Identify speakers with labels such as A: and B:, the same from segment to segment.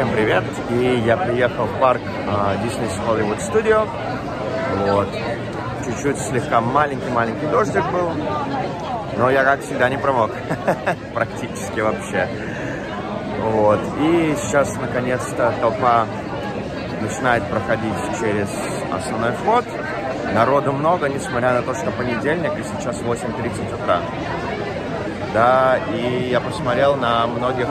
A: Всем привет! И я приехал в парк uh, Disney's Hollywood Studio. Вот. Чуть-чуть слегка маленький-маленький дождик был. Но я, как всегда, не промок. Практически вообще. Вот. И сейчас, наконец-то, толпа начинает проходить через основной вход. Народу много, несмотря на то, что понедельник, и сейчас 8.30 утра. Да, и я посмотрел на многих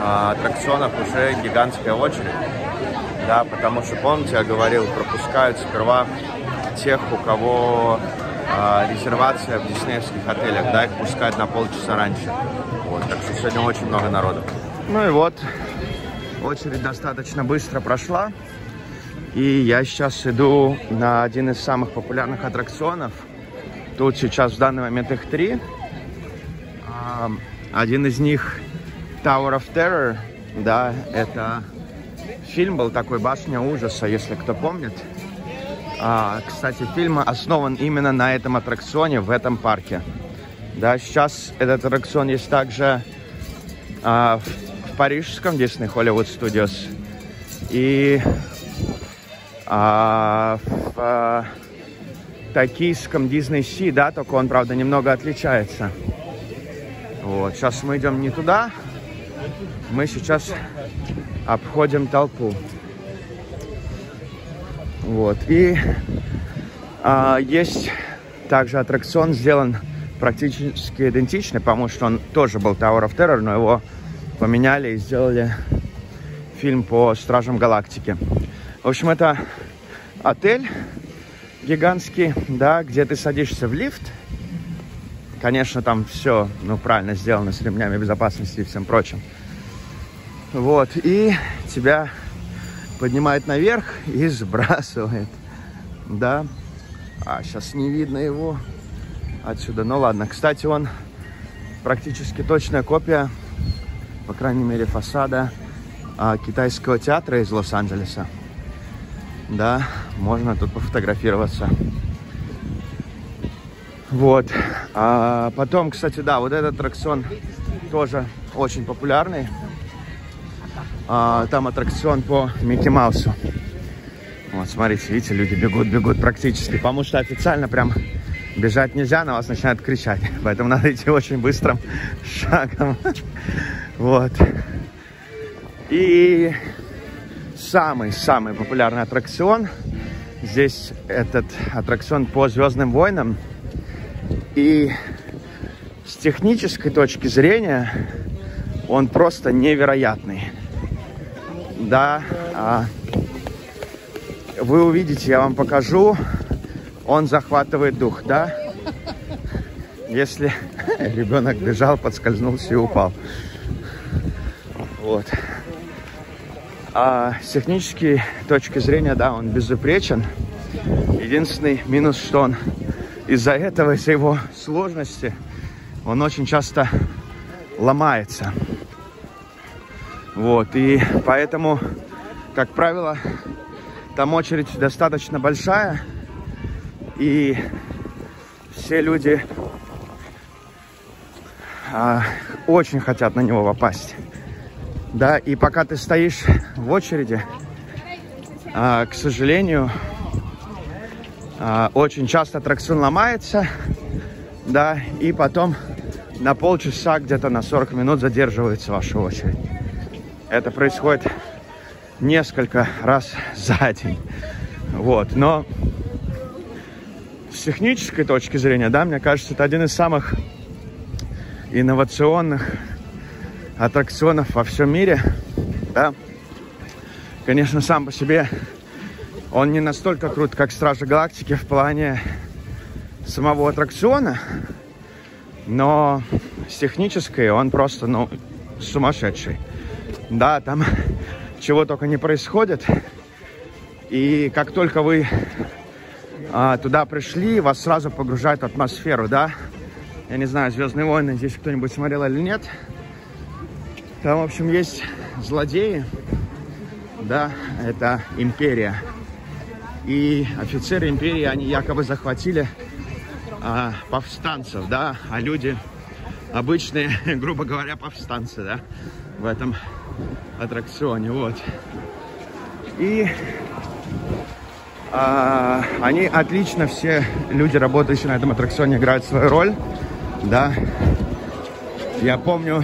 A: а, аттракционах уже гигантская очередь. Да, потому что, помните, я говорил, пропускают сперва тех, у кого а, резервация в диснеевских отелях, да, их пускают на полчаса раньше. Вот, так что сегодня очень много народу. Ну и вот, очередь достаточно быстро прошла. И я сейчас иду на один из самых популярных аттракционов. Тут сейчас в данный момент их три. Один из них Tower of Terror, да, это фильм был такой «Башня ужаса», если кто помнит. А, кстати, фильм основан именно на этом аттракционе в этом парке. Да, сейчас этот аттракцион есть также а, в, в парижском Disney Hollywood Studios и а, в а, токийском Disney Sea, да, только он, правда, немного отличается. Вот, сейчас мы идем не туда, мы сейчас обходим толпу. Вот, и а, есть также аттракцион, сделан практически идентичный, потому что он тоже был Tower of Terror, но его поменяли и сделали фильм по Стражам Галактики. В общем, это отель гигантский, да, где ты садишься в лифт, Конечно, там все, ну, правильно сделано с ремнями безопасности и всем прочим. Вот, и тебя поднимает наверх и сбрасывает, да. А, сейчас не видно его отсюда. Ну, ладно. Кстати, он практически точная копия, по крайней мере, фасада а, китайского театра из Лос-Анджелеса. Да, можно тут пофотографироваться. Вот. А потом, кстати, да, вот этот аттракцион тоже очень популярный. А, там аттракцион по Микки Маусу. Вот, смотрите, видите, люди бегут, бегут практически. Потому что официально прям бежать нельзя, на вас начинают кричать. Поэтому надо идти очень быстрым шагом. Вот. И самый-самый популярный аттракцион. Здесь этот аттракцион по Звездным войнам. И с технической точки зрения он просто невероятный. Да, а, вы увидите, я вам покажу, он захватывает дух, да? Если ребенок бежал, подскользнулся и упал. Вот. А с технической точки зрения, да, он безупречен. Единственный минус, что он из-за этого, из-за его сложности, он очень часто ломается. Вот, и поэтому, как правило, там очередь достаточно большая, и все люди а, очень хотят на него попасть. Да, и пока ты стоишь в очереди, а, к сожалению, очень часто аттракцион ломается, да, и потом на полчаса, где-то на 40 минут задерживается ваша очередь. Это происходит несколько раз за день. Вот, но с технической точки зрения, да, мне кажется, это один из самых инновационных аттракционов во всем мире, да. Конечно, сам по себе он не настолько крут, как Стражи Галактики в плане самого аттракциона, но с технической он просто, ну, сумасшедший. Да, там чего только не происходит. И как только вы а, туда пришли, вас сразу погружают в атмосферу, да? Я не знаю, «Звездные войны» здесь кто-нибудь смотрел или нет. Там, в общем, есть злодеи, да, это империя. И офицеры империи, они якобы захватили а, повстанцев, да, а люди обычные, грубо говоря, повстанцы, да, в этом аттракционе, вот. И а, они отлично, все люди, работающие на этом аттракционе, играют свою роль, да. Я помню,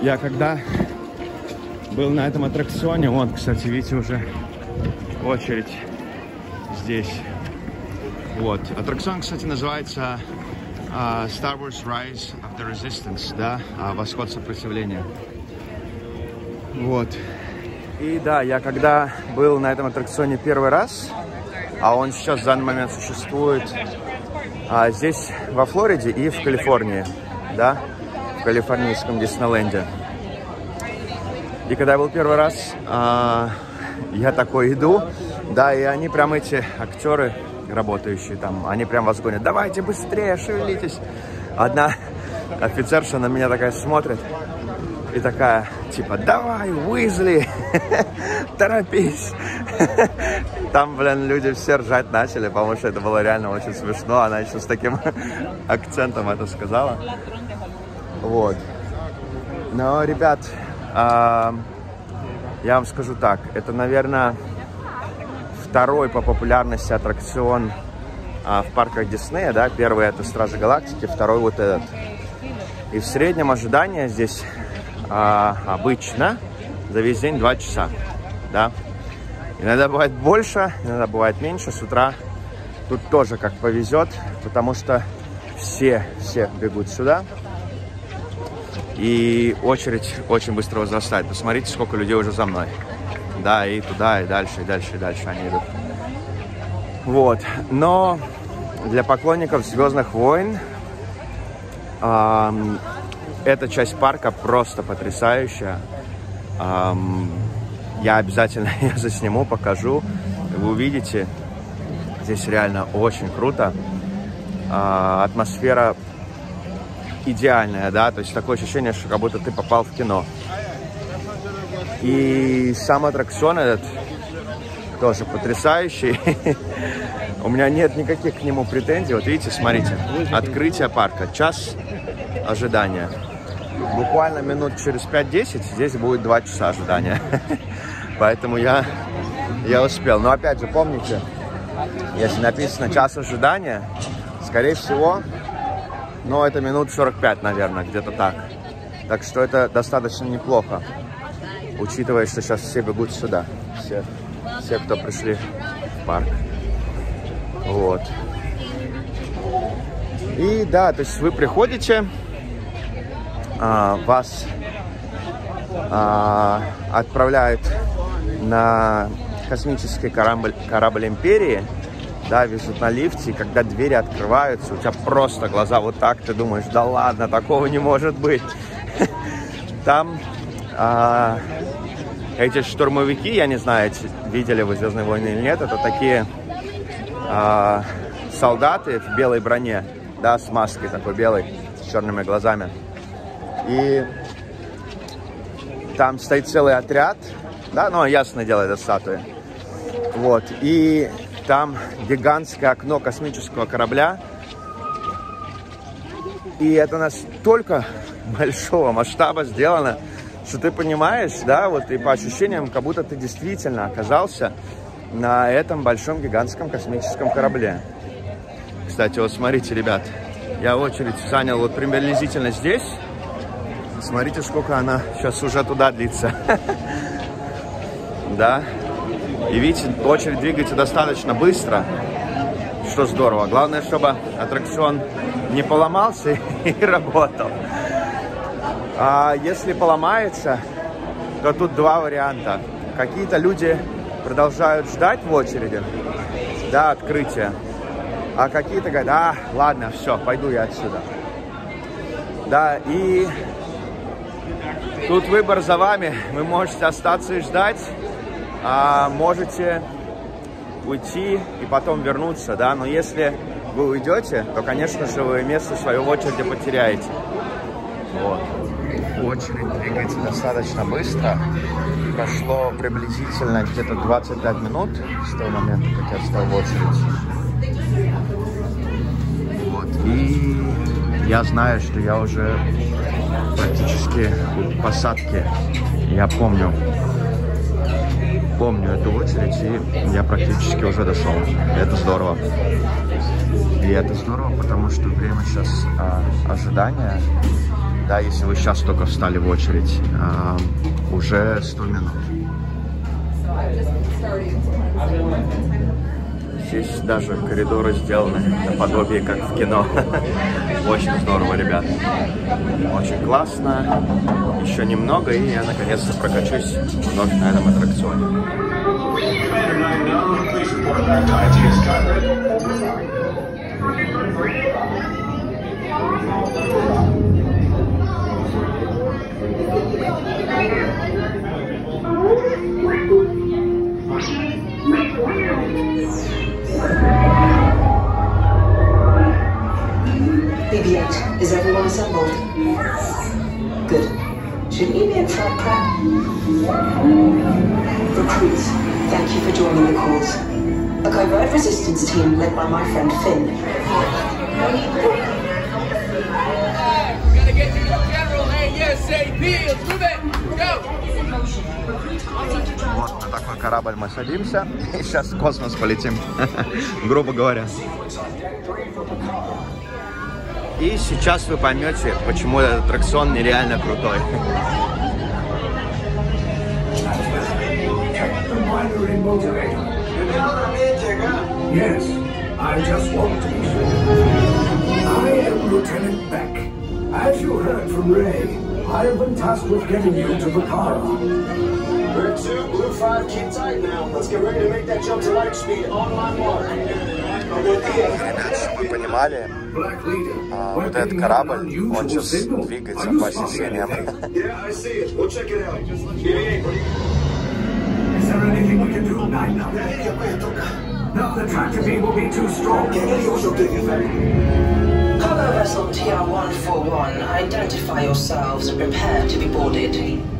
A: я когда был на этом аттракционе, вот, кстати, видите, уже очередь здесь. Вот. Аттракцион, кстати, называется uh, Star Wars Rise of the Resistance, да, uh, Восход сопротивления. Вот. И да, я когда был на этом аттракционе первый раз, а он сейчас в данный момент существует а, здесь, во Флориде и в Калифорнии, да, в калифорнийском Диснейленде. И когда я был первый раз, а, я такой иду, да, и они прям эти актеры, работающие там, они прям вас гонят, давайте быстрее, шевелитесь. Одна офицерша на меня такая смотрит и такая, типа, давай, Уизли, торопись. Там, блин, люди все ржать начали, потому что это было реально очень смешно. Она еще с таким акцентом это сказала. Вот. Но, ребят, а, я вам скажу так, это, наверное, второй по популярности аттракцион а, в парках Диснея, да, первый это Стражи Галактики, второй вот этот. И в среднем ожидание здесь а, обычно за весь день 2 часа, да. Иногда бывает больше, иногда бывает меньше, с утра тут тоже как повезет, потому что все, все бегут сюда, и очередь очень быстро возрастает. Посмотрите, сколько людей уже за мной. Да, и туда, и дальше, и дальше, и дальше они идут. Вот. Но для поклонников Звездных войн эм, эта часть парка просто потрясающая. Эм, я обязательно ее засниму, покажу. Вы увидите. Здесь реально очень круто. Э, атмосфера идеальная, да, то есть такое ощущение, что как будто ты попал в кино. И сам аттракцион этот тоже потрясающий. У меня нет никаких к нему претензий. Вот видите, смотрите, открытие парка, час ожидания. Буквально минут через 5-10 здесь будет 2 часа ожидания. Поэтому я, я успел. Но опять же, помните, если написано час ожидания, скорее всего, но это минут 45, наверное, где-то так. Так что это достаточно неплохо, учитывая, что сейчас все бегут сюда. Все, все кто пришли в парк. Вот. И да, то есть вы приходите, а, вас а, отправляют на космический корабль, корабль Империи, да, везут на лифте, и когда двери открываются, у тебя просто глаза вот так, ты думаешь, да ладно, такого не может быть. Там а, эти штурмовики, я не знаю, видели вы «Звездные войны» или нет, это такие а, солдаты в белой броне, да, с маской такой белой, с черными глазами. И там стоит целый отряд, да, ну, ясно дело, это статуи. Вот, и там гигантское окно космического корабля. И это настолько большого масштаба сделано, что ты понимаешь, да, вот и по ощущениям, как будто ты действительно оказался на этом большом гигантском космическом корабле. Кстати, вот смотрите, ребят, я очередь занял вот приблизительно здесь. Смотрите, сколько она сейчас уже туда длится. Да, и видите, очередь двигается достаточно быстро, что здорово. Главное, чтобы аттракцион не поломался и работал. А если поломается, то тут два варианта. Какие-то люди продолжают ждать в очереди до открытия, а какие-то говорят, а, ладно, все, пойду я отсюда. Да, и тут выбор за вами. Вы можете остаться и ждать, а, можете уйти и потом вернуться, да, но если вы уйдете, то, конечно же, вы место в очереди потеряете. Вот. Очередь двигается достаточно быстро. Прошло приблизительно где-то 25 минут с того момента, как я встал в очередь. Вот. И я знаю, что я уже практически у посадки. Я помню, помню эту очередь, и я практически уже дошел. Это здорово. И это здорово, потому что время сейчас а, ожидания, да, если вы сейчас только встали в очередь, а, уже 100 минут. Здесь даже коридоры сделаны наподобие, как в кино. Очень здорово, ребят. Очень классно. Еще немного, и я наконец-то прокачусь вновь на этом аттракционе.
B: BB-8, is everyone assembled? Good. Shouldn't you be in flight prep? Recruits, thank you for joining the cause. A covert resistance team led by my friend Finn.
C: Gotta get to the general ASAP. Let's move it. Go.
A: Вот на такой корабль мы садимся и сейчас в космос полетим, грубо говоря. И сейчас вы поймете, почему этот аттракцион нереально крутой.
D: I have been tasked with getting you to Bakara.
E: Red 2, Blue 5, keep tight now. Let's get ready to make that jump to light speed on my mark.
A: Ребят, чтобы вы понимали,
D: Black Leader,
A: а,
D: we're
A: вот этот
D: picking up
A: корабль,
D: an unusual
A: он сейчас
D: signal.
A: двигается
D: Are you
A: по
D: spotting
A: ощущениям.
D: anything?
E: Yeah, I see it. We'll check it out. BB-8, what do you...
D: Is there anything we can do, Nine? No, the tractor beam will be too strong.
B: Cargo vessel TR-141, identify yourselves and prepare to be boarded.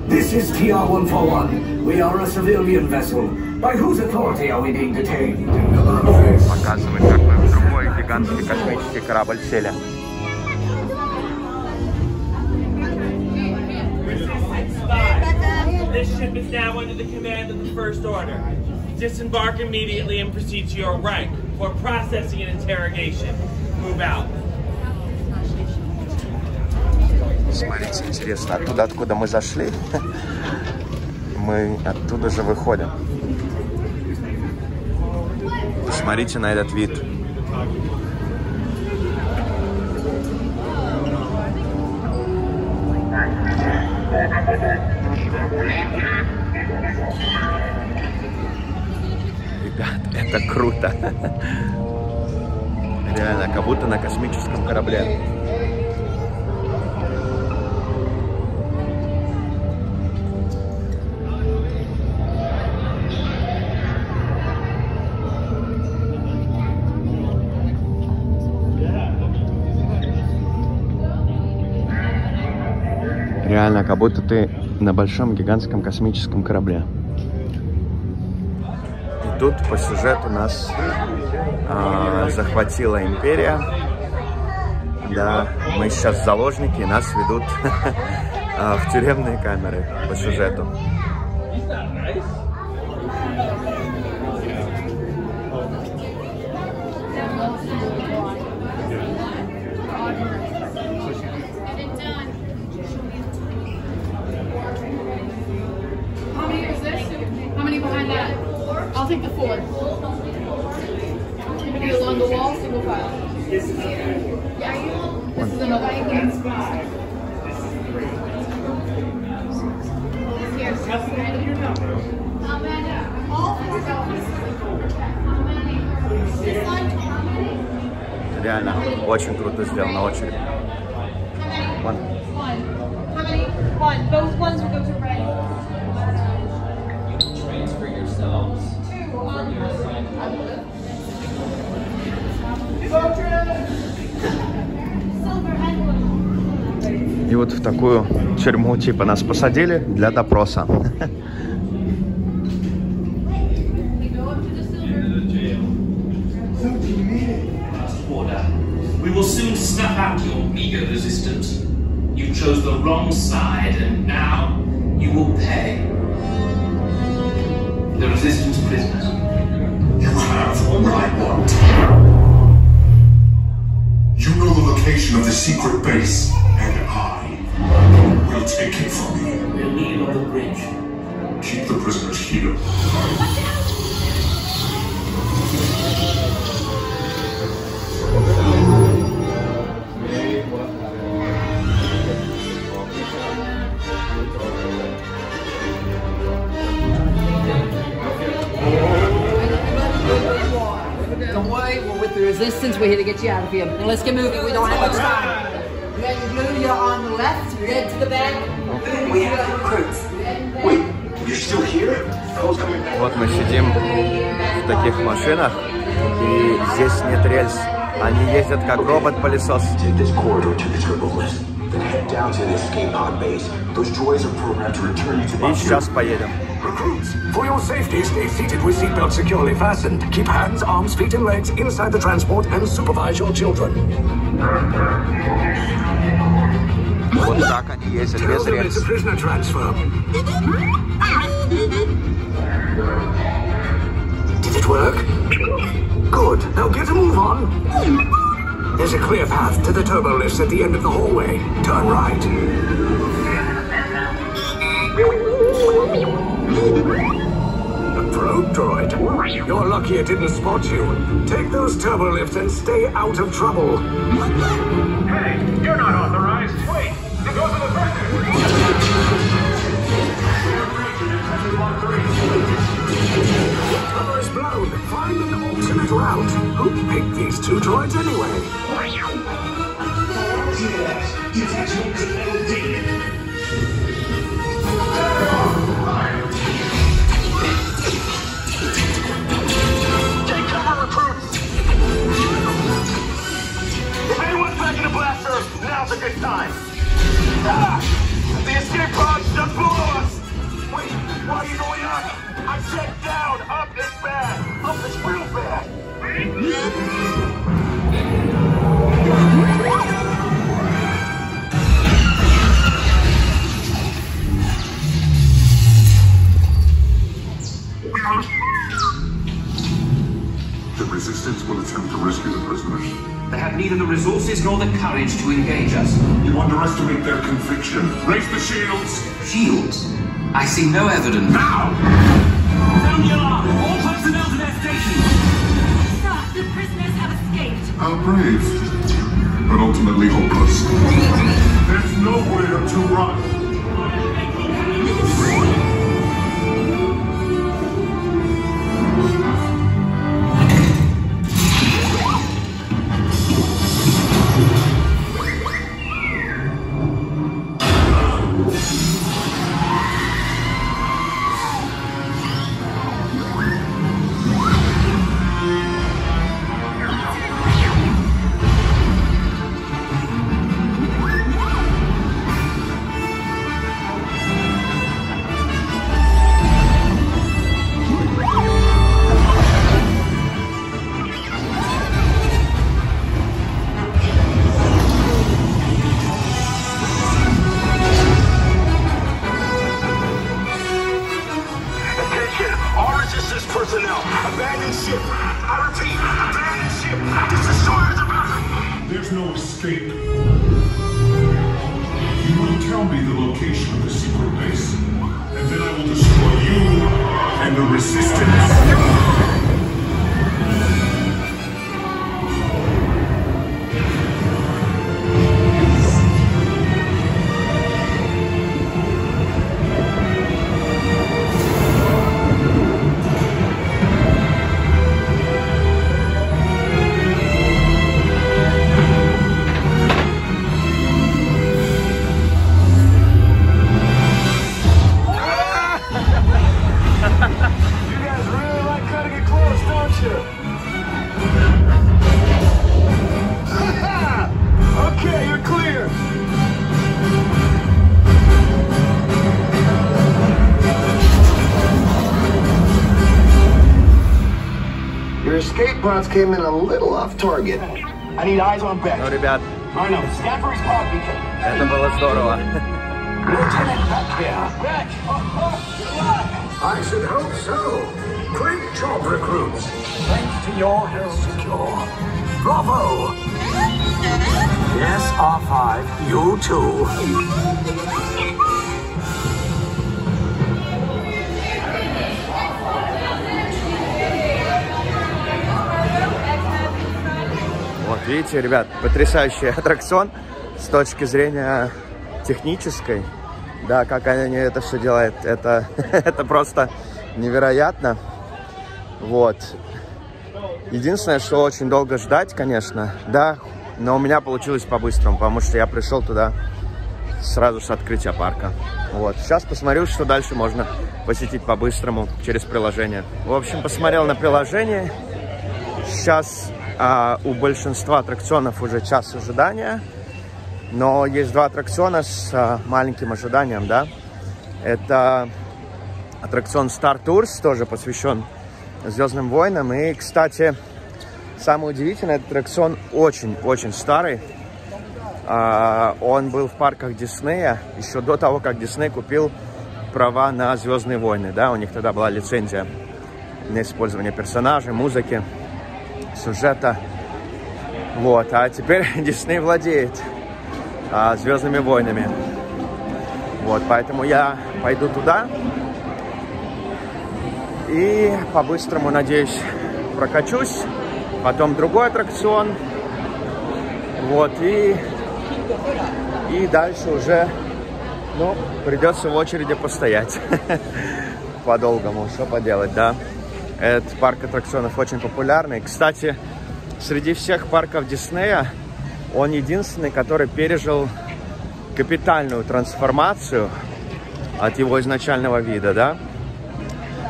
D: This is TR-141. We are a civilian vessel. By whose authority are we being detained?
A: Показывает, как мы в другой гигантский космический корабль сели.
F: This ship is now under the command of the First Order. Disembark immediately and proceed to your rank for processing and interrogation. Move out.
A: Смотрите, интересно, оттуда, откуда мы зашли, мы оттуда же выходим. Посмотрите на этот вид. Это круто. Реально, как будто на космическом корабле. Реально, как будто ты на большом гигантском космическом корабле. И тут по сюжету нас а, захватила империя. Да, мы сейчас заложники, нас ведут а, в тюремные камеры по сюжету. Очень круто сделано. Вон.
G: One. One.
A: И вот в такую тюрьму типа нас посадили для допроса.
H: And now you will pay. The resistance.
I: We're here to get you out of here. Now let's get moving. We don't have much time. Red and blue, you're on the left. Red to the back.
E: We have recruits. Wait, you're still here?
A: Вот мы сидим в таких машинах, и здесь нет рельс. Они ездят как робот-пылесос.
E: Take this corridor to the turbo lift. Then head down to the escape pod base. Those droids are programmed to return you to
A: И
E: Batuu.
A: сейчас поедем.
D: Recruits, for your safety, stay seated with seatbelts securely fastened. Keep hands, arms, feet, and legs inside the transport and supervise your children.
A: Вот так они ездят
D: Tell
A: без
D: them it's a
A: рельс.
D: prisoner transfer. Did it work? Good. Now get a move on. There's a clear path to the turbo lifts at the end of the hallway. Turn right. A probe droid. You're lucky it didn't spot you. Take those turbo lifts and stay out of trouble.
J: Hey, you're not authorized. Wait, go to the prisoners.
D: Cover is blown. Alternate route. Who picked these two droids anyway?
E: Take cover! If anyone's blaster, now's a good time. Ah! The escape pods just below us! Wait, why are you going up? I said down! Up is bad! Up is real bad!
J: The resistance will attempt to rescue the prisoners.
H: They have neither the resources nor the courage to engage us.
J: You underestimate their conviction. Raise the shields!
H: Shields? I see no evidence.
J: Now!
H: Sound the alarm! All personnel to their stations!
G: Sir, the prisoners have escaped.
J: How brave, but ultimately hopeless. There's nowhere to run.
E: system. came in a little off target. I need eyes on back.
A: Ну, ребят,
E: I know. Scan for his pod beacon.
A: Это было здорово.
D: Lieutenant back here.
E: Back.
D: I should hope so. Great job, recruits. Thanks to your help, secure. Bravo! Yes, R5, you too.
A: Вот видите, ребят, потрясающий аттракцион с точки зрения технической. Да, как они это все делают, это, это просто невероятно. Вот. Единственное, что очень долго ждать, конечно, да, но у меня получилось по-быстрому, потому что я пришел туда сразу с открытия парка. Вот. Сейчас посмотрю, что дальше можно посетить по-быстрому через приложение. В общем, посмотрел на приложение. Сейчас а, у большинства аттракционов уже час ожидания. Но есть два аттракциона с а, маленьким ожиданием, да. Это аттракцион Star Tours, тоже посвящен Звездным войнам. И, кстати, самое удивительное, этот аттракцион очень-очень старый. А, он был в парках Диснея еще до того, как Дисней купил права на Звездные войны. Да, у них тогда была лицензия на использование персонажей, музыки, сюжета. Вот, а теперь Дисней владеет а, Звездными войнами. Вот, поэтому я пойду туда и по-быстрому, надеюсь, прокачусь. Потом другой аттракцион. Вот, и, и дальше уже, ну, придется в очереди постоять по-долгому. Что поделать, да? Этот парк аттракционов очень популярный. Кстати, среди всех парков Диснея он единственный, который пережил капитальную трансформацию от его изначального вида, да?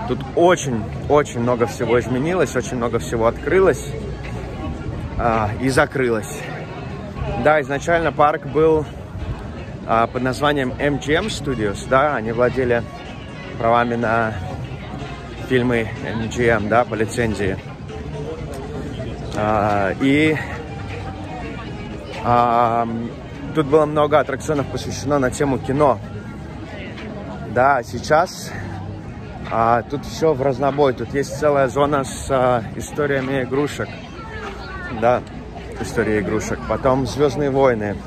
A: Тут очень-очень много всего изменилось, очень много всего открылось а, и закрылось. Да, изначально парк был а, под названием MGM Studios, да, они владели правами на фильмы MGM, да, по лицензии. А, и а, тут было много аттракционов посвящено на тему кино. Да, сейчас а, тут все в разнобой. Тут есть целая зона с а, историями игрушек. Да, история игрушек. Потом Звездные войны,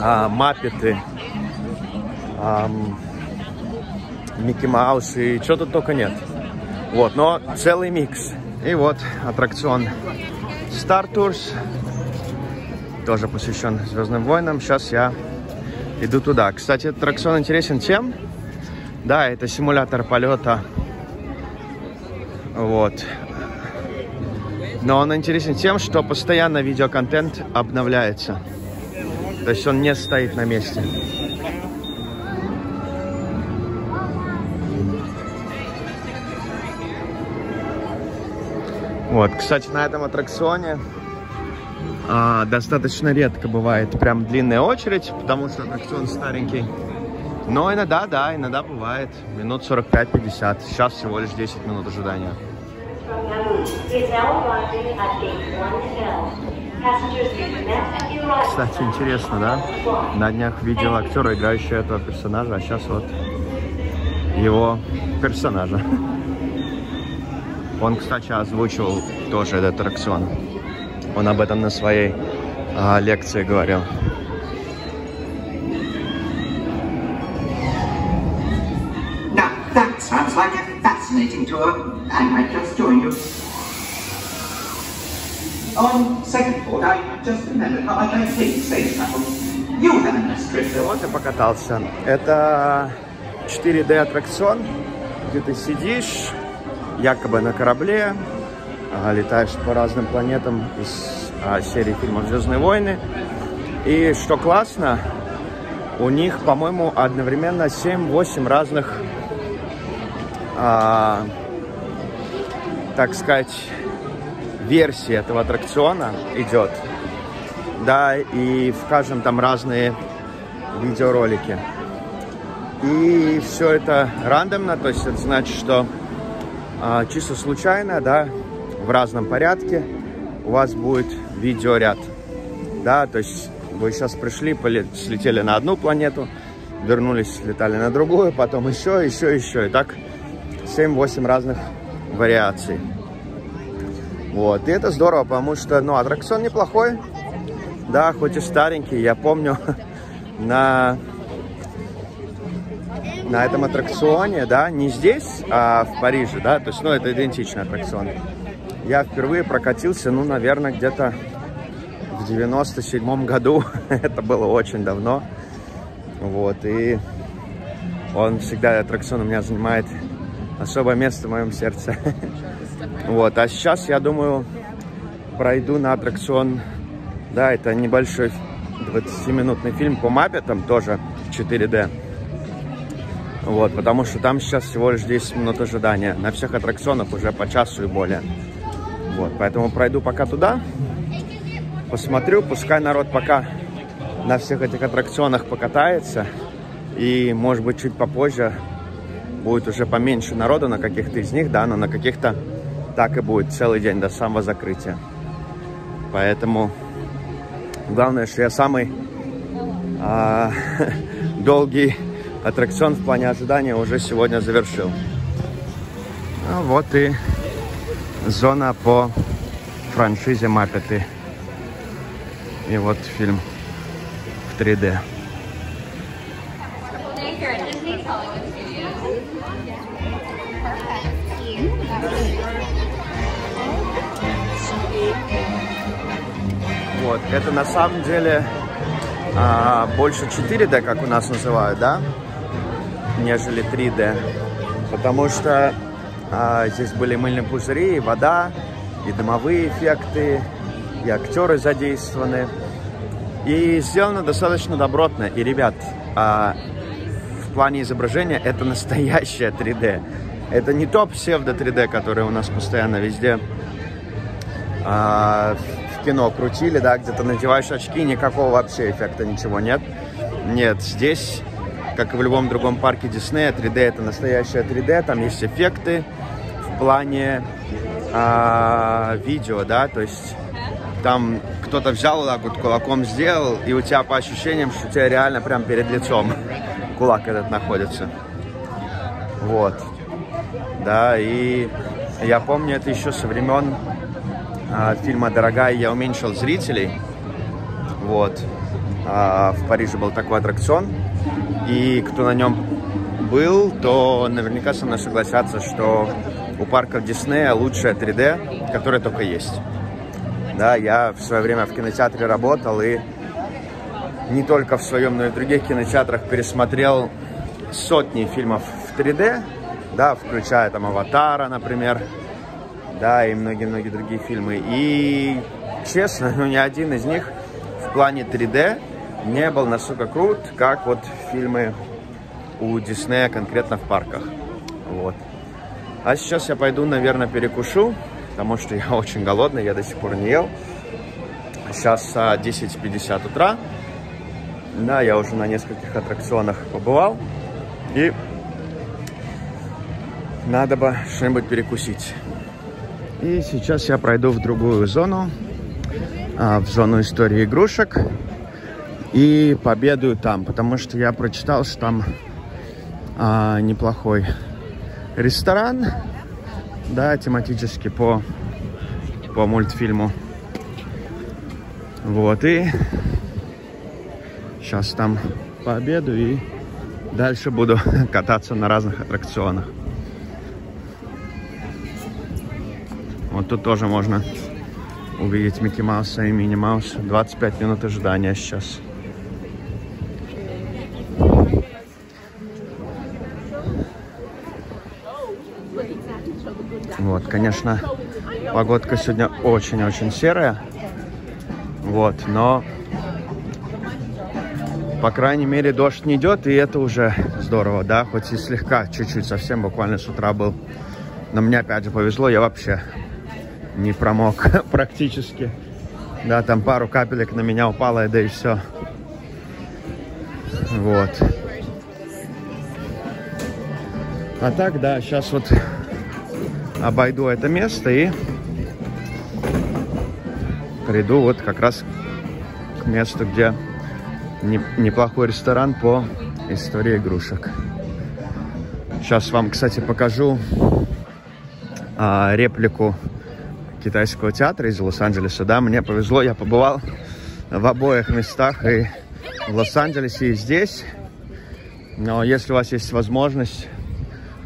A: а, Маппеты, а, Микки Маус и что тут только нет. Вот, но целый микс. И вот аттракцион Star Tours, тоже посвящен Звездным войнам. Сейчас я иду туда. Кстати, аттракцион интересен тем, да, это симулятор полета. Вот. Но он интересен тем, что постоянно видеоконтент обновляется. То есть он не стоит на месте. Вот, кстати, на этом аттракционе а, достаточно редко бывает прям длинная очередь, потому что аттракцион старенький. Но иногда, да, иногда бывает минут 45-50. Сейчас всего лишь 10 минут ожидания. Кстати, интересно, да? На днях видел актера, играющего этого персонажа, а сейчас вот его персонажа. Он, кстати, озвучивал тоже этот аттракцион. Он об этом на своей а, лекции говорил.
K: Now, that sounds like a fascinating tour. I might just join you. On second thought, I just remembered how much I hate space travel. You haven't a trip though.
A: Вот я покатался. Это 4D аттракцион, где ты сидишь якобы на корабле, летаешь по разным планетам из а, серии фильмов «Звездные войны». И что классно, у них, по-моему, одновременно 7-8 разных, а, так сказать, версий этого аттракциона идет. Да, и в каждом там разные видеоролики. И все это рандомно, то есть это значит, что а, чисто случайно, да, в разном порядке у вас будет видеоряд. Да, то есть вы сейчас пришли, слетели на одну планету, вернулись, летали на другую, потом еще, еще, еще. И так 7-8 разных вариаций. Вот, и это здорово, потому что, ну, аттракцион неплохой, да, хоть и старенький, я помню, на, на этом аттракционе, да, не здесь, а в Париже, да, то есть, ну, это идентичный аттракцион. Я впервые прокатился, ну, наверное, где-то в 97 году, это было очень давно, вот, и он всегда, аттракцион у меня занимает особое место в моем сердце. Вот, а сейчас, я думаю, пройду на аттракцион, да, это небольшой 20-минутный фильм по мапе, там тоже 4D. Вот, потому что там сейчас всего лишь 10 минут ожидания. На всех аттракционах уже по часу и более. Вот, поэтому пройду пока туда, посмотрю, пускай народ пока на всех этих аттракционах покатается. И, может быть, чуть попозже будет уже поменьше народу на каких-то из них, да, но на каких-то так и будет целый день до самого закрытия. Поэтому главное, что я самый а, долгий аттракцион в плане ожидания уже сегодня завершил. Ну, вот и зона по франшизе Маппеты. И вот фильм в 3D. Вот, это на самом деле а, больше 4D, как у нас называют, да, нежели 3D. Потому что а, здесь были мыльные пузыри, и вода, и дымовые эффекты, и актеры задействованы. И сделано достаточно добротно. И, ребят, а, в плане изображения это настоящее 3D. Это не топ псевдо 3D, который у нас постоянно везде а, кино крутили, да, где то надеваешь очки, никакого вообще эффекта, ничего нет. Нет, здесь, как и в любом другом парке Диснея, 3D это настоящее 3D, там есть эффекты в плане а, видео, да, то есть там кто-то взял так вот кулаком сделал, и у тебя по ощущениям, что у тебя реально прям перед лицом кулак этот находится. Вот. Да, и я помню это еще со времен а, фильма «Дорогая, я уменьшил зрителей». Вот. А, в Париже был такой аттракцион. И кто на нем был, то наверняка со мной согласятся, что у парков Диснея лучшая 3D, которая только есть. Да, я в свое время в кинотеатре работал и не только в своем, но и в других кинотеатрах пересмотрел сотни фильмов в 3D, да, включая там «Аватара», например, да, и многие-многие другие фильмы. И, честно, ну, ни один из них в плане 3D не был настолько крут, как вот фильмы у Диснея конкретно в парках. Вот. А сейчас я пойду, наверное, перекушу, потому что я очень голодный, я до сих пор не ел. Сейчас 10.50 утра. Да, я уже на нескольких аттракционах побывал. И надо бы что-нибудь перекусить. И сейчас я пройду в другую зону, а, в зону истории игрушек. И победую там, потому что я прочитал, что там а, неплохой ресторан, да, тематически по, по мультфильму. Вот, и сейчас там пообедаю и дальше буду кататься на разных аттракционах. Вот тут тоже можно увидеть Микки Мауса и Мини Мауса. 25 минут ожидания сейчас. Вот, конечно, погодка сегодня очень-очень серая. Вот, но, по крайней мере, дождь не идет, и это уже здорово, да, хоть и слегка, чуть-чуть, совсем буквально с утра был. Но мне опять же повезло, я вообще не промок практически. Да, там пару капелек на меня упало, да и все. Вот. А так, да, сейчас вот обойду это место и приду вот как раз к месту, где не- неплохой ресторан по истории игрушек. Сейчас вам, кстати, покажу а, реплику китайского театра из Лос-Анджелеса. Да, мне повезло, я побывал в обоих местах, и в Лос-Анджелесе, и здесь. Но если у вас есть возможность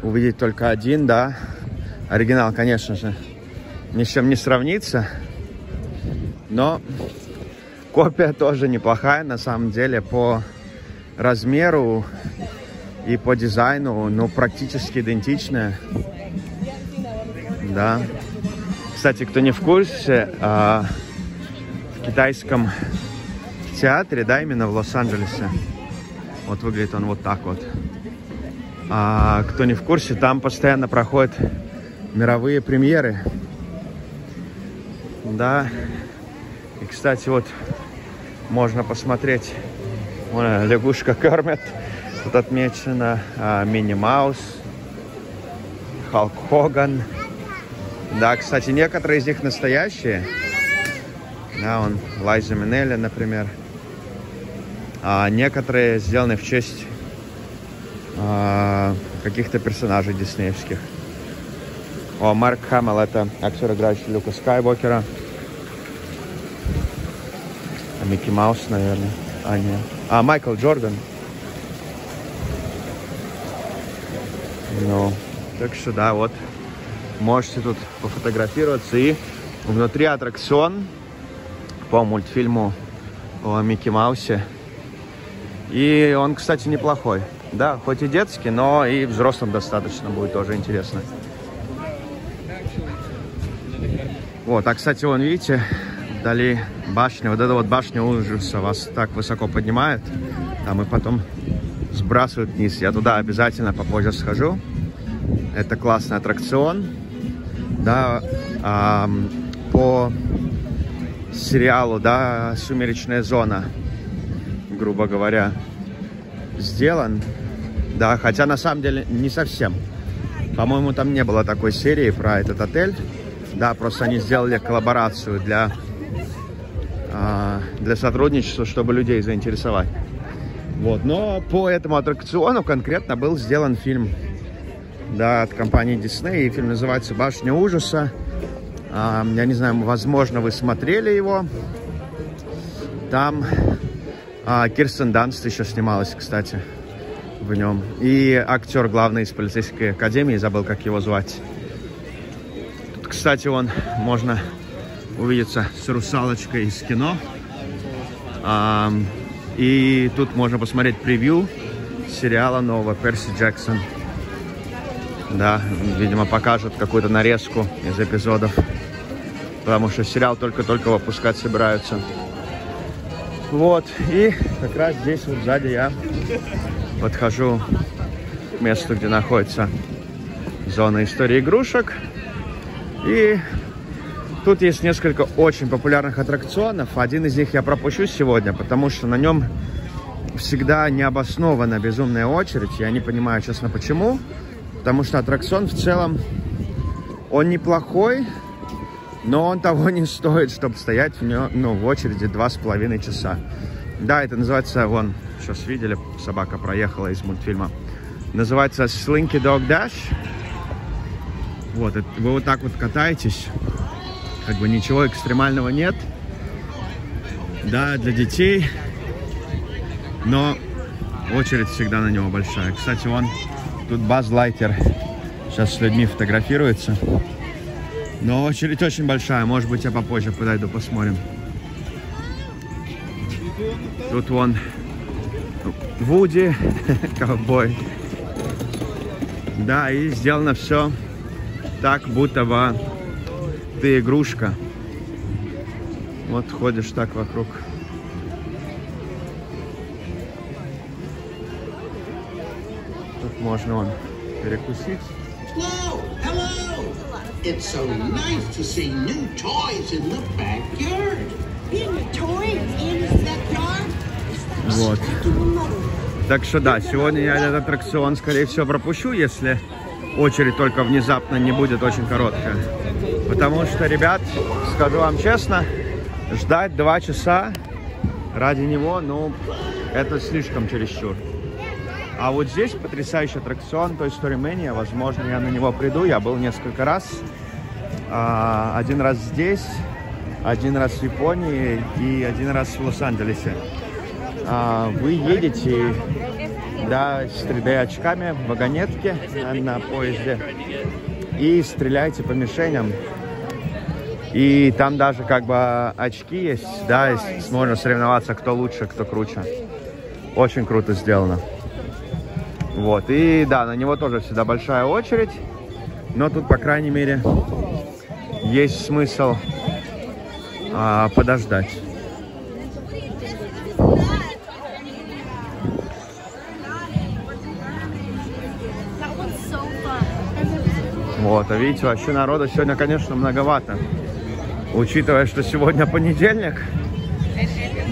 A: увидеть только один, да, оригинал, конечно же, ни с чем не сравнится, но копия тоже неплохая, на самом деле, по размеру и по дизайну, ну, практически идентичная. Да. Кстати, кто не в курсе, а, в китайском театре, да, именно в Лос-Анджелесе, вот выглядит он вот так вот. А, кто не в курсе, там постоянно проходят мировые премьеры. Да. И, кстати, вот можно посмотреть. Вон она, лягушка Кермет. Тут отмечена а, Мини Маус, Халк Хоган. Да, кстати, некоторые из них настоящие. Да, он Лайза Минелли, например. А некоторые сделаны в честь а, каких-то персонажей диснеевских. О, Марк Хэмилл, это актер, играющий Люка Скайуокера. А Микки Маус, наверное. А, нет. А, Майкл Джордан. Ну, так что да, вот. Можете тут пофотографироваться. И внутри аттракцион по мультфильму о Микки Маусе. И он, кстати, неплохой. Да, хоть и детский, но и взрослым достаточно будет тоже интересно. Вот, а, кстати, вон, видите, вдали башня. Вот эта вот башня ужаса вас так высоко поднимает, а мы потом сбрасывают вниз. Я туда обязательно попозже схожу. Это классный аттракцион. Да, ам, по сериалу, да, «Сумеречная зона», грубо говоря, сделан. Да, хотя на самом деле не совсем. По-моему, там не было такой серии про этот отель. Да, просто они сделали коллаборацию для, а, для сотрудничества, чтобы людей заинтересовать. Вот, но по этому аттракциону конкретно был сделан фильм да, от компании Disney. И фильм называется «Башня ужаса». А, я не знаю, возможно, вы смотрели его. Там а, Кирстен Данст еще снималась, кстати, в нем. И актер главный из полицейской академии, забыл, как его звать. Кстати, он можно увидеться с русалочкой из кино. А, и тут можно посмотреть превью сериала нового Перси Джексон. Да, видимо, покажут какую-то нарезку из эпизодов. Потому что сериал только-только выпускать собираются. Вот, и как раз здесь вот сзади я подхожу к месту, где находится зона истории игрушек. И тут есть несколько очень популярных аттракционов. Один из них я пропущу сегодня, потому что на нем всегда необоснованно безумная очередь. Я не понимаю, честно, почему. Потому что аттракцион в целом, он неплохой, но он того не стоит, чтобы стоять в, него, ну, в очереди два с половиной часа. Да, это называется, вон, сейчас видели, собака проехала из мультфильма. Называется Slinky Dog Dash. Вот, вы вот так вот катаетесь. Как бы ничего экстремального нет. Да, для детей. Но очередь всегда на него большая. Кстати, он тут Базлайтер сейчас с людьми фотографируется. Но очередь очень большая. Может быть, я попозже подойду, посмотрим. Тут вон Вуди, ковбой. Да, и сделано все так, будто бы ты игрушка. Вот ходишь так вокруг. Тут можно вон перекусить.
L: Hello, hello. It's so nice to see new toys in the backyard.
G: Being a toy in his backyard?
A: Вот. Так что да, сегодня я этот аттракцион, скорее всего, пропущу, если очередь только внезапно не будет очень короткая. Потому что, ребят, скажу вам честно, ждать два часа ради него, ну, это слишком чересчур. А вот здесь потрясающий аттракцион Toy Story Mania. Возможно, я на него приду. Я был несколько раз. А, один раз здесь, один раз в Японии и один раз в Лос-Анджелесе. А, вы едете да, с 3D-очками в вагонетке на поезде и стреляете по мишеням. И там даже как бы очки есть, да, и можно соревноваться, кто лучше, кто круче. Очень круто сделано. Вот, и да, на него тоже всегда большая очередь, но тут, по крайней мере, есть смысл а, подождать. Вот, а видите, вообще народа сегодня, конечно, многовато. Учитывая, что сегодня понедельник.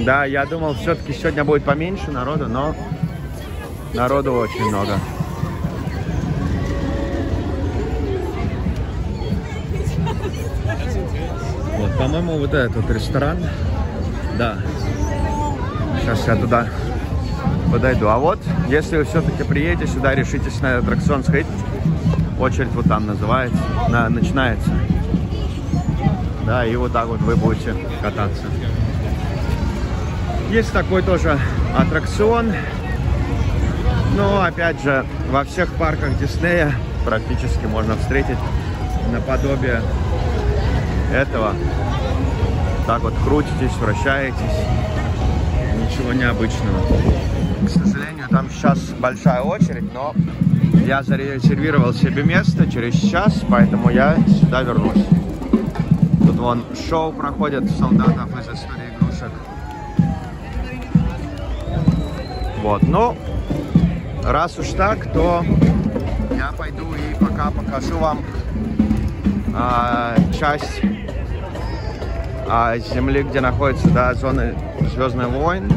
A: Да, я думал, все-таки сегодня будет поменьше народу, но народу очень много. Вот, по-моему, вот этот ресторан. Да. Сейчас я туда подойду. А вот, если вы все-таки приедете сюда, решитесь на аттракцион сходить, очередь вот там называется, на, начинается. Да, и вот так вот вы будете кататься. Есть такой тоже аттракцион. Но, опять же, во всех парках Диснея практически можно встретить наподобие этого. Так вот крутитесь, вращаетесь. Ничего необычного. К сожалению, там сейчас большая очередь, но я зарезервировал себе место через час, поэтому я сюда вернусь. Тут вон шоу проходит солдатов из истории игрушек. Вот, ну, раз уж так, то я пойду и пока покажу вам а, часть а, земли, где находится да, зона Звездных войн.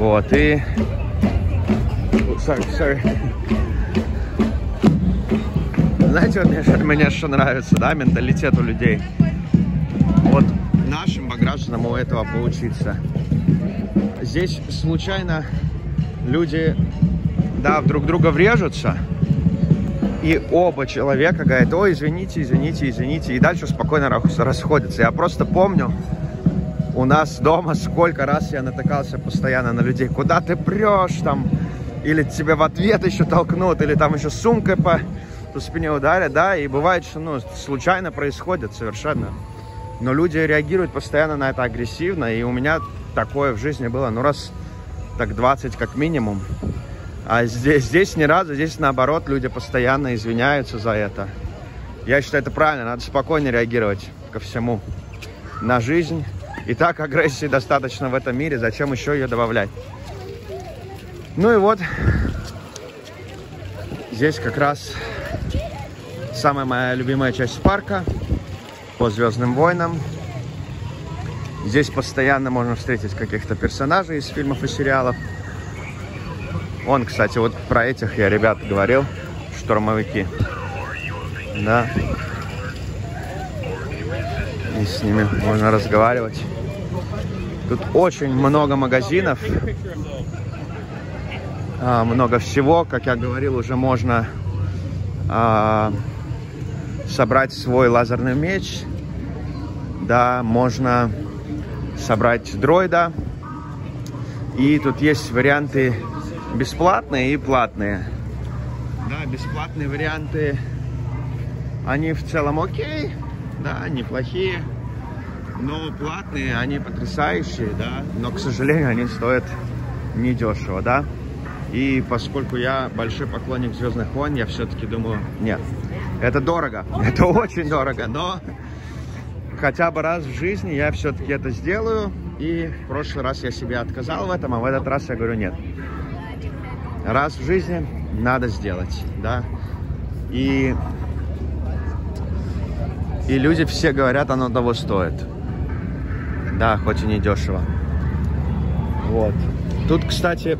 A: Вот, и... Sorry, sorry. Знаете, вот мне, мне что нравится, да, менталитет у людей. Вот нашим гражданам у этого поучиться. Здесь случайно люди, да, друг друга врежутся, и оба человека говорят, ой, извините, извините, извините, и дальше спокойно расходятся. Я просто помню, у нас дома сколько раз я натыкался постоянно на людей, куда ты прешь там, или тебе в ответ еще толкнут, или там еще сумкой по, по спине ударят, да, и бывает, что, ну, случайно происходит совершенно. Но люди реагируют постоянно на это агрессивно, и у меня такое в жизни было, ну, раз так 20 как минимум. А здесь, здесь ни разу, здесь наоборот, люди постоянно извиняются за это. Я считаю, это правильно, надо спокойно реагировать ко всему. На жизнь, и так агрессии достаточно в этом мире, зачем еще ее добавлять? Ну и вот, здесь как раз самая моя любимая часть парка по Звездным войнам. Здесь постоянно можно встретить каких-то персонажей из фильмов и сериалов. Он, кстати, вот про этих я ребят говорил, штурмовики. Да. И с ними можно разговаривать. Тут очень много магазинов. А, много всего. Как я говорил, уже можно а, собрать свой лазерный меч. Да, можно собрать дроида. И тут есть варианты бесплатные и платные. Да, бесплатные варианты, они в целом окей да, неплохие. Но платные, они потрясающие, да, но, к сожалению, они стоят недешево, да. И поскольку я большой поклонник Звездных войн, я все-таки думаю, нет, это дорого, это очень дорого, но хотя бы раз в жизни я все-таки это сделаю. И в прошлый раз я себе отказал в этом, а в этот раз я говорю, нет. Раз в жизни надо сделать, да. И и люди все говорят, оно того стоит. Да, хоть и не дешево. Вот. Тут, кстати,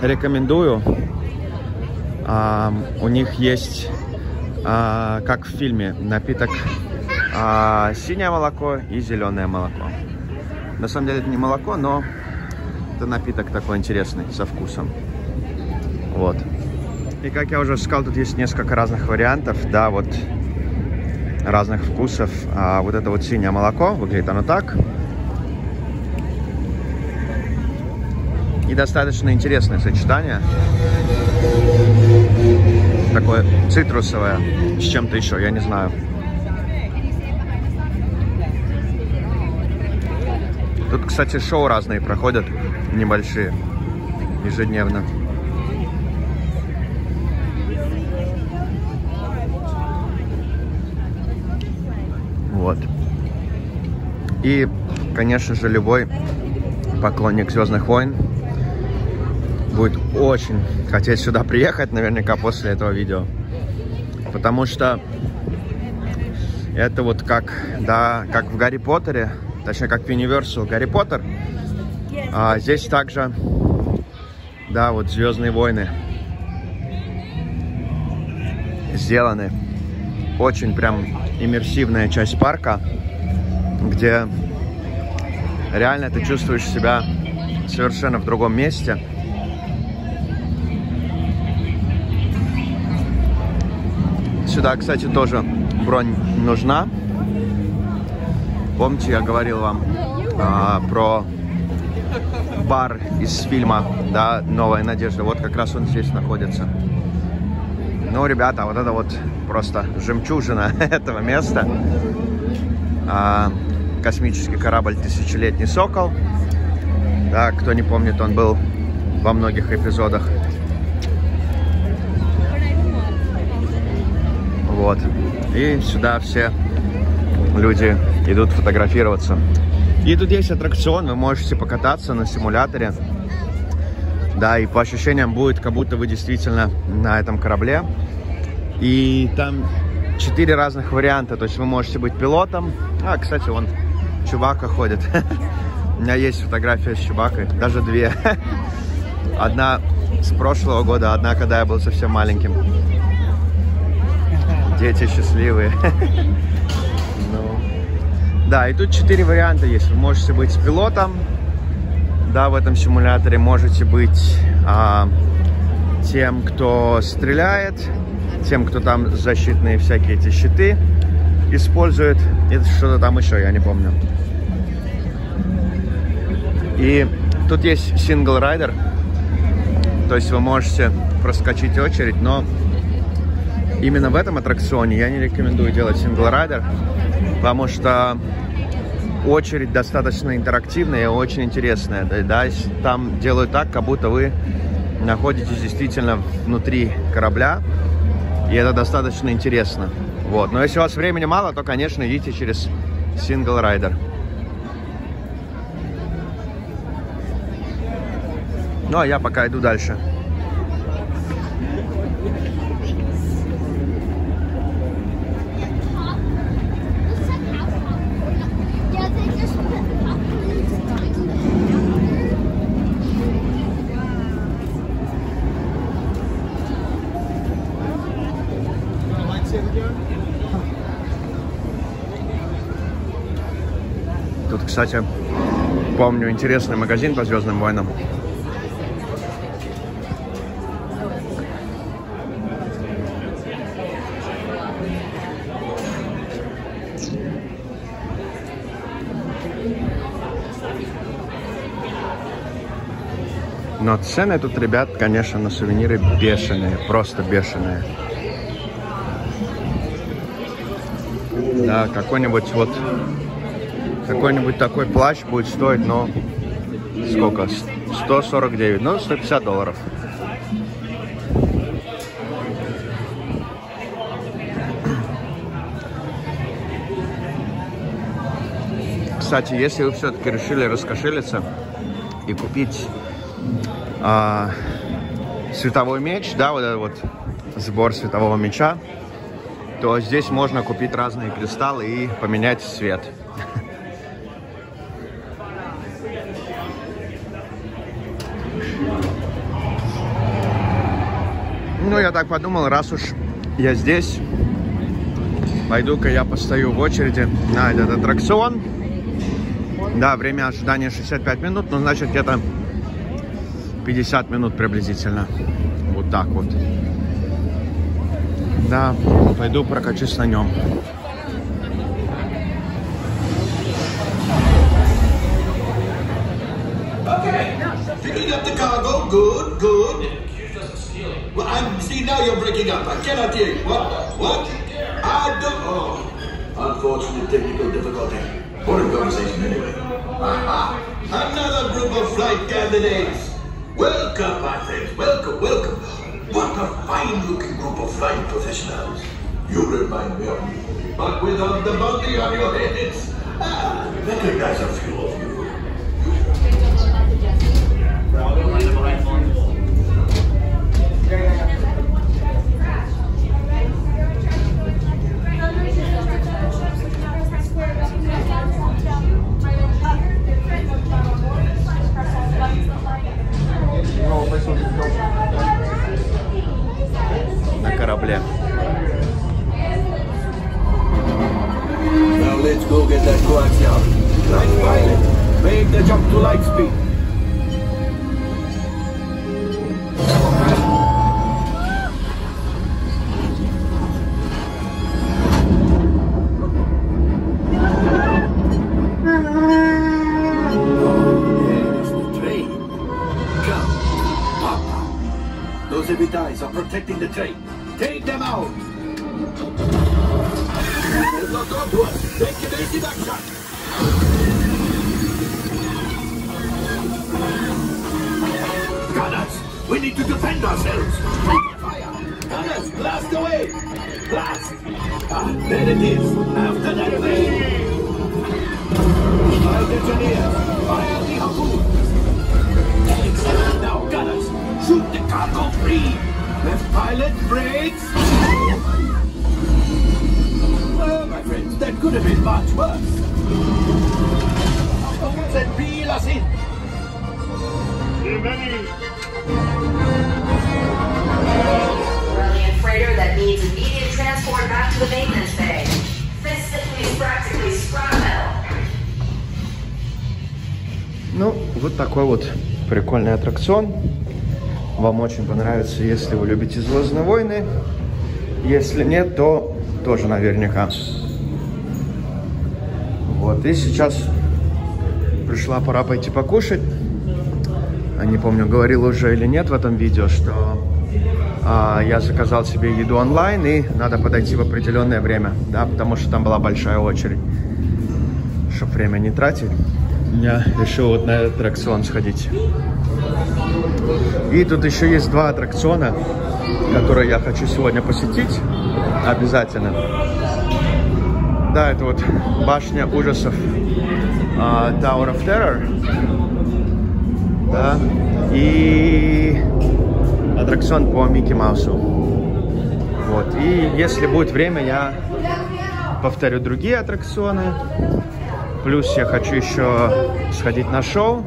A: рекомендую. А, у них есть, а, как в фильме, напиток а, синее молоко и зеленое молоко. На самом деле это не молоко, но это напиток такой интересный, со вкусом. Вот. И как я уже сказал, тут есть несколько разных вариантов, да, вот разных вкусов. А вот это вот синее молоко, выглядит оно так. И достаточно интересное сочетание. Такое цитрусовое с чем-то еще, я не знаю. Тут, кстати, шоу разные проходят, небольшие, ежедневно. Вот. И, конечно же, любой поклонник Звездных войн будет очень хотеть сюда приехать, наверняка, после этого видео. Потому что это вот как, да, как в Гарри Поттере, точнее, как в Universal Гарри Поттер. А здесь также, да, вот Звездные войны сделаны. Очень прям иммерсивная часть парка, где реально ты чувствуешь себя совершенно в другом месте. Сюда, кстати, тоже бронь нужна. Помните, я говорил вам а, про бар из фильма, да, «Новая надежда». Вот как раз он здесь находится. Ну, ребята, вот это вот просто жемчужина этого места. А, космический корабль «Тысячелетний сокол». Да, кто не помнит, он был во многих эпизодах. Вот. И сюда все люди идут фотографироваться. И тут есть аттракцион, вы можете покататься на симуляторе. Да, и по ощущениям будет, как будто вы действительно на этом корабле. И там четыре разных варианта. То есть вы можете быть пилотом. А, кстати, вон Чубака ходит. У меня есть фотография с Чубакой, даже две. Одна с прошлого года, одна, когда я был совсем маленьким. Дети счастливые. Ну. Да, и тут четыре варианта есть. Вы можете быть пилотом, да, в этом симуляторе. Можете быть а, тем, кто стреляет, тем, кто там защитные всякие эти щиты использует. И что-то там еще, я не помню. И тут есть single rider. То есть вы можете проскочить очередь, но именно в этом аттракционе я не рекомендую делать single rider, потому что очередь достаточно интерактивная и очень интересная. Да, там делают так, как будто вы находитесь действительно внутри корабля, и это достаточно интересно. Вот. Но если у вас времени мало, то, конечно, идите через сингл Ну, а я пока иду дальше. Тут, кстати, помню интересный магазин по Звездным войнам. Но цены тут, ребят, конечно, на сувениры бешеные, просто бешеные. Да, какой-нибудь вот, какой-нибудь такой плащ будет стоить, ну, сколько? 149, ну, 150 долларов. Кстати, если вы все-таки решили раскошелиться и купить а, световой меч, да, вот этот вот сбор светового меча, то здесь можно купить разные кристаллы и поменять цвет. Ну, я так подумал, раз уж я здесь, Пойду-ка я постою в очереди на этот аттракцион. Да, время ожидания 65 минут, ну, значит, где-то 50 минут приблизительно. Вот так вот. Да, пойду прокачусь на нем.
L: Oh. Another group of flight candidates. Welcome, my friends. Welcome, welcome. What a fine-looking group of flying professionals. You remind me of me, but without the bounty on your heads. Ah, recognize a few of you.
A: На корабле.
L: Now let's go get that coaxium. Night pilot, make the jump to light speed. Protecting the train. Take them out. Locked onto us. Action. Gunners, we need to defend ourselves. Fire. Gunners, blast away. Blast. Ah, there it is. After that train. Fire engineers, fire the harpoon. Excellent. Now, gunners, shoot the cargo free. Left pilot, brakes. Well, my friends, that could have been much worse. Then reel us in.
B: Brilliant freighter that needs immediate transport back to the maintenance bay. Physically is practically scrap metal.
A: Ну, вот такой вот прикольный аттракцион. Вам очень понравится, если вы любите Звездные войны. Если нет, то тоже наверняка. Вот, и сейчас пришла пора пойти покушать. А не помню, говорил уже или нет в этом видео, что а, я заказал себе еду онлайн, и надо подойти в определенное время, да, потому что там была большая очередь. Чтобы время не тратить, я решил вот на аттракцион сходить. И тут еще есть два аттракциона, которые я хочу сегодня посетить обязательно. Да, это вот башня ужасов а, Tower of Terror. Да. И аттракцион по Микки Маусу. Вот. И если будет время, я повторю другие аттракционы. Плюс я хочу еще сходить на шоу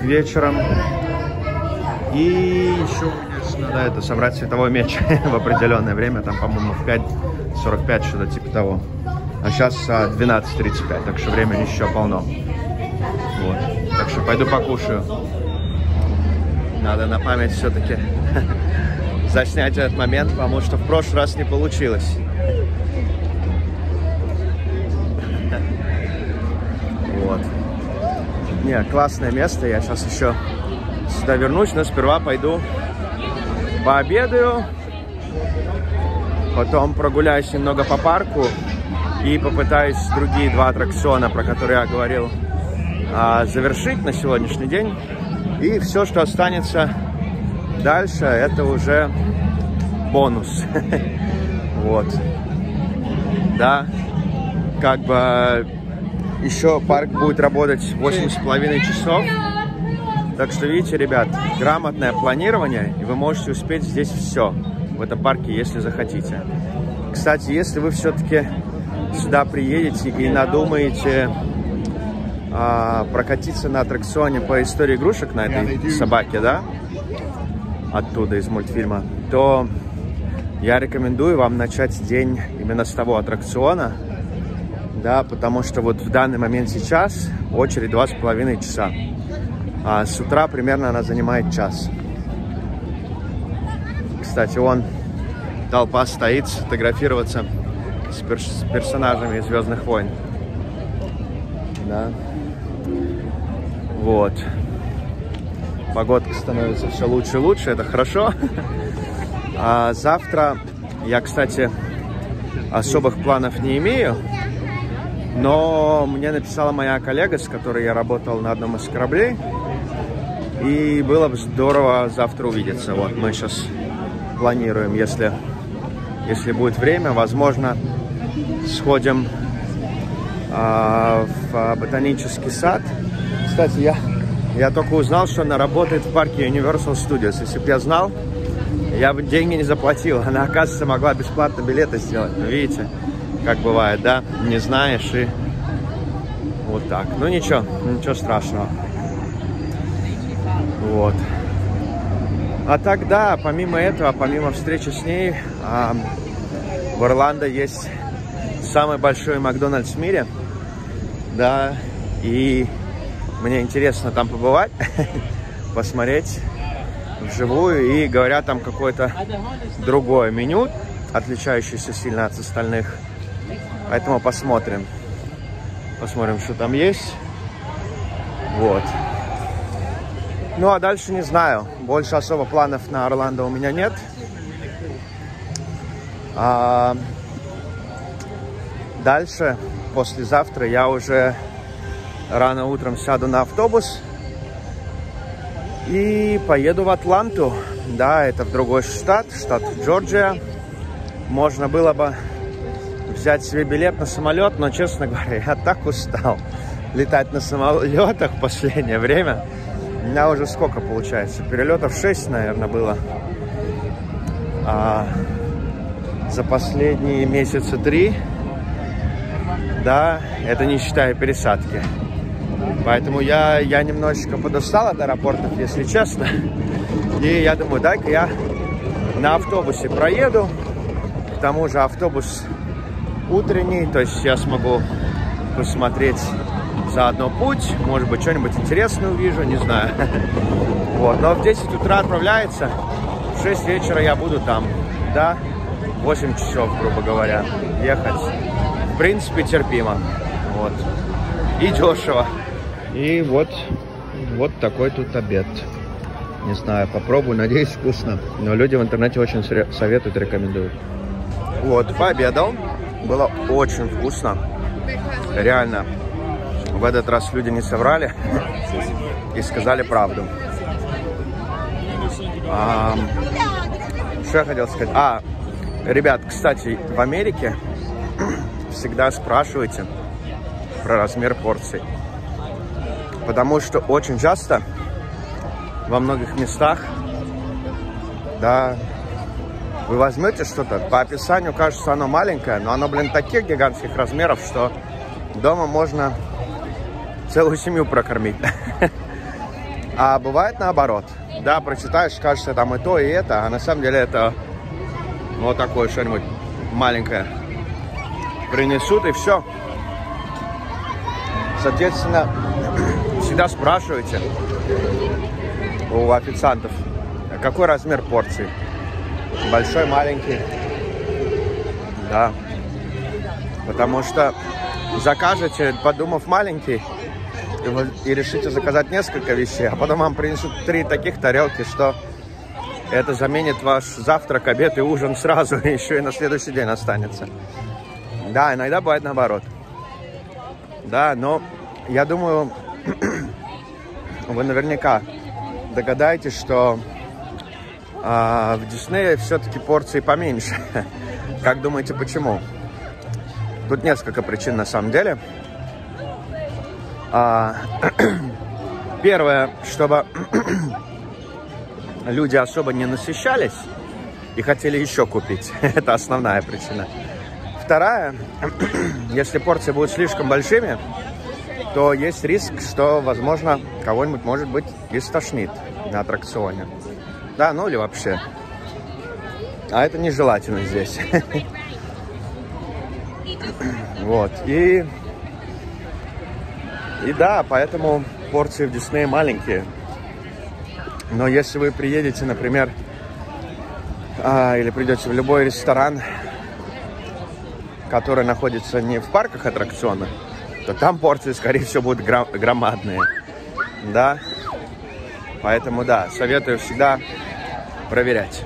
A: вечером. И еще у надо это, собрать световой меч в определенное время. Там, по-моему, в 5.45, что-то типа того. А сейчас 12.35, так что времени еще полно. Вот. Так что пойду покушаю. Надо на память все-таки заснять этот момент, потому что в прошлый раз не получилось. Вот. Не, классное место. Я сейчас еще сюда вернусь, но сперва пойду пообедаю. Потом прогуляюсь немного по парку и попытаюсь другие два аттракциона, про которые я говорил, а, завершить на сегодняшний день. И все, что останется дальше, это уже бонус. Вот. Да, как бы еще парк будет работать 8,5 часов. Так что, видите, ребят, грамотное планирование, и вы можете успеть здесь все, в этом парке, если захотите. Кстати, если вы все-таки сюда приедете и надумаете а, прокатиться на аттракционе по истории игрушек на этой собаке, да, оттуда из мультфильма, то я рекомендую вам начать день именно именно с того аттракциона, да, потому что вот в данный момент сейчас очередь два с половиной часа, а с утра примерно она занимает час. Кстати, он толпа стоит сфотографироваться с, перс с персонажами Звездных войн. Да. Вот. Погодка становится все лучше и лучше, это хорошо. А завтра я, кстати, особых планов не имею. Но мне написала моя коллега, с которой я работал на одном из кораблей. И было бы здорово завтра увидеться. Вот мы сейчас планируем, если, если будет время, возможно, сходим а, в ботанический сад. Кстати, я, я только узнал, что она работает в парке Universal Studios. Если бы я знал, я бы деньги не заплатил. Она, оказывается, могла бесплатно билеты сделать. Ну, видите, как бывает, да? Не знаешь и вот так. Ну, ничего, ничего страшного. Вот. А тогда, помимо этого, помимо встречи с ней, в Орландо есть самый большой Макдональдс в мире. Да, и мне интересно там побывать, посмотреть вживую. И говорят, там какое-то другое меню, отличающееся сильно от остальных. Поэтому посмотрим. Посмотрим, что там есть. Вот. Ну, а дальше не знаю. Больше особо планов на Орландо у меня нет. А дальше, послезавтра, я уже рано утром сяду на автобус и поеду в Атланту. Да, это в другой штат, штат Джорджия. Можно было бы взять себе билет на самолет, но, честно говоря, я так устал летать на самолетах в последнее время. У меня уже сколько получается? Перелетов 6, наверное, было. А за последние месяца три, да, это не считая пересадки. Поэтому я, я немножечко подустал от аэропортов, если честно. И я думаю, дай-ка я на автобусе проеду. К тому же автобус утренний, то есть я смогу посмотреть заодно путь, может быть, что-нибудь интересное увижу, не знаю. Вот, но в 10 утра отправляется, в 6 вечера я буду там, да, 8 часов, грубо говоря, ехать. В принципе, терпимо, вот. И дешево. И вот, вот такой тут обед. Не знаю, попробую, надеюсь, вкусно. Но люди в интернете очень советуют, рекомендуют. Вот, пообедал. Было очень вкусно. Реально, в этот раз люди не соврали и сказали правду. А, что я хотел сказать? А, ребят, кстати, в Америке всегда спрашивайте про размер порций. Потому что очень часто во многих местах, да, вы возьмете что-то, по описанию кажется оно маленькое, но оно, блин, таких гигантских размеров, что дома можно целую семью прокормить. А бывает наоборот. Да, прочитаешь, кажется, там и то, и это, а на самом деле это вот такое что-нибудь маленькое. Принесут и все. Соответственно, всегда спрашивайте у официантов, какой размер порции. Большой, маленький. Да. Потому что закажете, подумав маленький, и, решите заказать несколько вещей, а потом вам принесут три таких тарелки, что это заменит ваш завтрак, обед и ужин сразу, и еще и на следующий день останется. Да, иногда бывает наоборот. Да, но я думаю, вы наверняка догадаетесь, что а, в Диснее все-таки порции поменьше. как думаете, почему? Тут несколько причин на самом деле. А, первое, чтобы люди особо не насыщались и хотели еще купить. Это основная причина. Вторая, если порции будут слишком большими, то есть риск, что, возможно, кого-нибудь, может быть, и стошнит на аттракционе. Да, ну или вообще. А это нежелательно здесь. Вот. И, и да, поэтому порции в Диснее маленькие. Но если вы приедете, например, а, или придете в любой ресторан, который находится не в парках аттракционов, то там порции, скорее всего, будут гра- громадные. Да? Поэтому, да, советую всегда проверять.